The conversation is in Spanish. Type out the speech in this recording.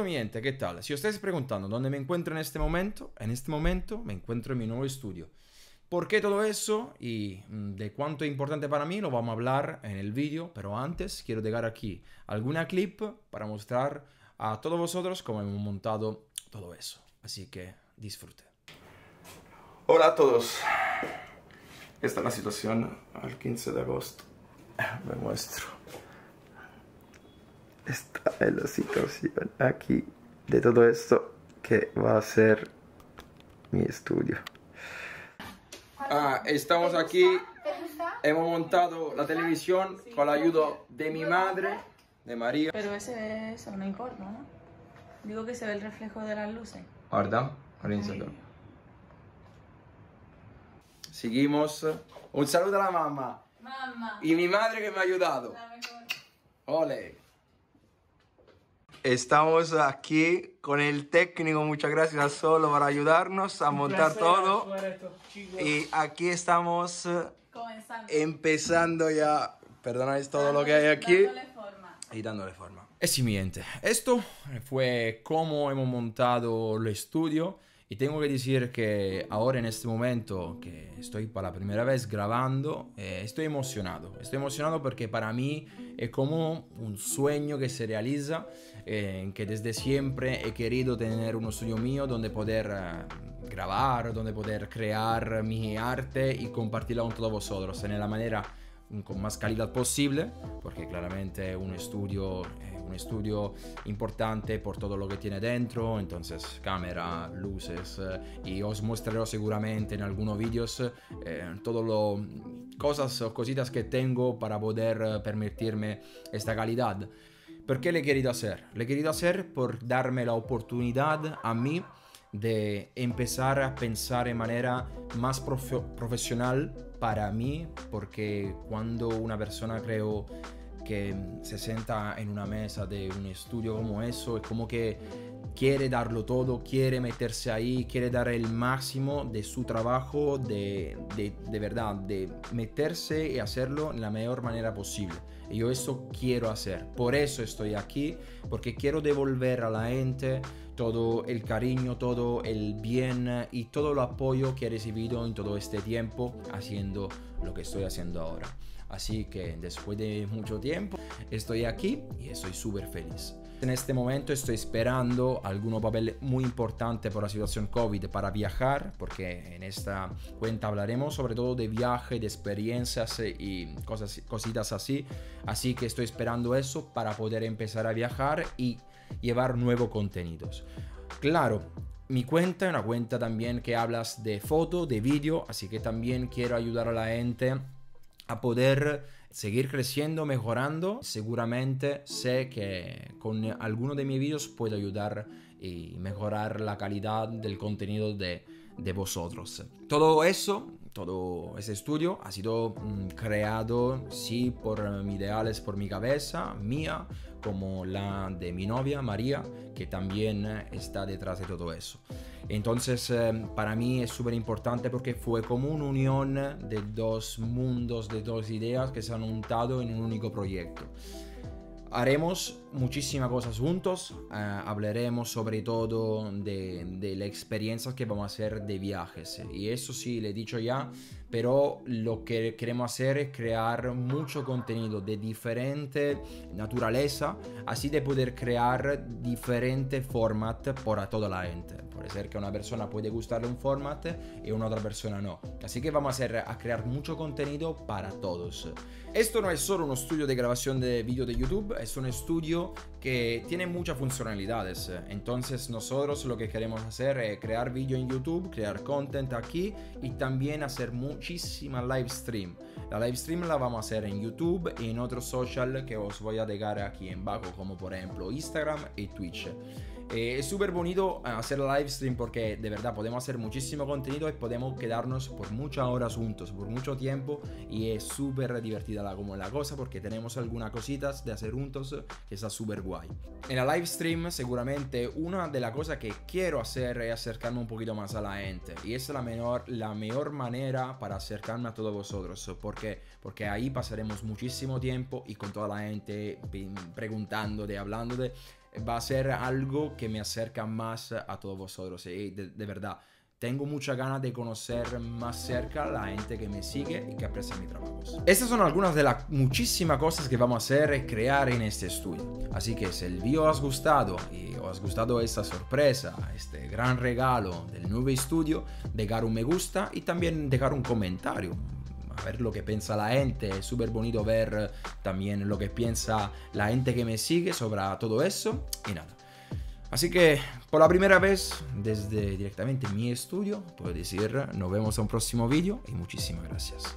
todo mi gente, ¿qué tal? Si os estáis preguntando dónde me encuentro en este momento, en este momento me encuentro en mi nuevo estudio. ¿Por qué todo eso y mm, de cuánto es importante para mí? Lo vamos a hablar en el vídeo, pero antes quiero dejar aquí alguna clip para mostrar a todos vosotros cómo hemos montado todo eso. Así que disfrute. Hola a todos. Esta es la situación al 15 de agosto. Me muestro. Esta es la situación aquí de todo esto que va a ser mi estudio. Ah, estamos aquí, hemos montado la televisión con la ayuda de mi madre, de María. Pero ese eso no importa, ¿no? Digo que se ve el reflejo de las luces. Guarda, Seguimos. Un saludo a la mamá. Mamá. Y mi madre que me ha ayudado. La mejor. Ole. Estamos aquí con el técnico, muchas gracias Solo para ayudarnos a montar todo. Y aquí estamos eh, Comenzando. empezando ya, perdonáis todo lo que hay aquí. Dándole forma. y dándole forma. Es siguiente. Esto fue cómo hemos montado el estudio. Y tengo que decir que ahora en este momento que estoy para la primera vez grabando, eh, estoy emocionado. Estoy emocionado porque para mí es como un sueño que se realiza, eh, que desde siempre he querido tener un estudio mío donde poder eh, grabar, donde poder crear mi arte y compartirla con todos vosotros en la manera con más calidad posible, porque claramente un estudio es un estudio importante por todo lo que tiene dentro, entonces cámara, luces, eh, y os mostraré seguramente en algunos vídeos eh, todo lo cosas o cositas que tengo para poder eh, permitirme esta calidad. ¿Por qué le he querido hacer? Le he querido hacer por darme la oportunidad a mí de empezar a pensar de manera más profe- profesional para mí, porque cuando una persona creo que se sienta en una mesa de un estudio como eso, es como que quiere darlo todo, quiere meterse ahí, quiere dar el máximo de su trabajo, de, de, de verdad, de meterse y hacerlo en la mejor manera posible. Y yo eso quiero hacer. Por eso estoy aquí, porque quiero devolver a la gente todo el cariño, todo el bien y todo el apoyo que he recibido en todo este tiempo haciendo lo que estoy haciendo ahora. Así que después de mucho tiempo estoy aquí y estoy súper feliz. En este momento estoy esperando algún papel muy importante por la situación COVID para viajar, porque en esta cuenta hablaremos sobre todo de viaje, de experiencias y cosas, cositas así. Así que estoy esperando eso para poder empezar a viajar y llevar nuevos contenidos. Claro, mi cuenta es una cuenta también que hablas de foto, de vídeo, así que también quiero ayudar a la gente a poder seguir creciendo, mejorando. Seguramente sé que con alguno de mis vídeos puedo ayudar y mejorar la calidad del contenido de, de vosotros. Todo eso, todo ese estudio ha sido mm, creado, sí, por mis ideales, por mi cabeza, mía, como la de mi novia, María, que también está detrás de todo eso. Entonces, eh, para mí es súper importante porque fue como una unión de dos mundos, de dos ideas que se han juntado en un único proyecto. Haremos muchísimas cosas juntos, eh, hablaremos sobre todo de, de las experiencias que vamos a hacer de viajes. Y eso sí, le he dicho ya, pero lo que queremos hacer es crear mucho contenido de diferente naturaleza, así de poder crear diferentes format para toda la gente. Puede ser que una persona puede gustarle un format y una otra persona no. Así que vamos a, hacer, a crear mucho contenido para todos. Esto no es solo un estudio de grabación de vídeo de YouTube, es un estudio que tiene muchas funcionalidades. Entonces nosotros lo que queremos hacer es crear vídeo en YouTube, crear content aquí y también hacer muchísima live stream. La live stream la vamos a hacer en YouTube y en otros social que os voy a dejar aquí en bajo, como por ejemplo Instagram y Twitch. Eh, es súper bonito hacer live stream porque de verdad podemos hacer muchísimo contenido y podemos quedarnos por muchas horas juntos, por mucho tiempo y es súper divertida la, como la cosa porque tenemos algunas cositas de hacer juntos que está súper guay. En la live stream seguramente una de las cosas que quiero hacer es acercarme un poquito más a la gente y es la mejor, la mejor manera para acercarme a todos vosotros porque, porque ahí pasaremos muchísimo tiempo y con toda la gente hablando de va a ser algo que me acerca más a todos vosotros. Y de, de verdad, tengo mucha ganas de conocer más cerca a la gente que me sigue y que aprecia mi trabajo. Estas son algunas de las muchísimas cosas que vamos a hacer y crear en este estudio. Así que si el video os ha gustado y os ha gustado esta sorpresa, este gran regalo del nuevo estudio, dejar un me gusta y también dejar un comentario ver lo que piensa la gente. Es súper bonito ver también lo que piensa la gente que me sigue sobre todo eso. Y nada. Así que por la primera vez desde directamente mi estudio, puedo decir, nos vemos en un próximo vídeo y muchísimas gracias.